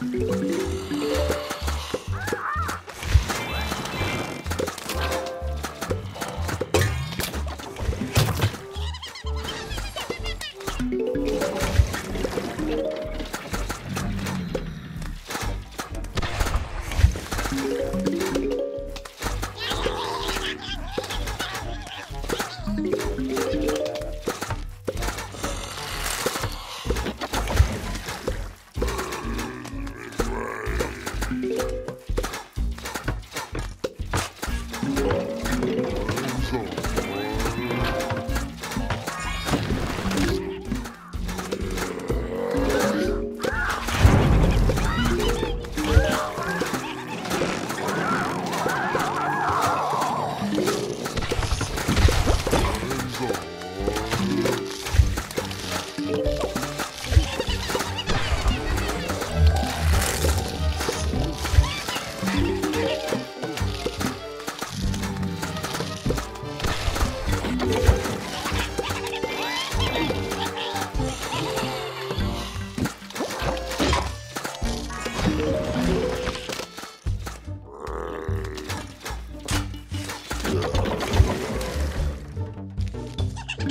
you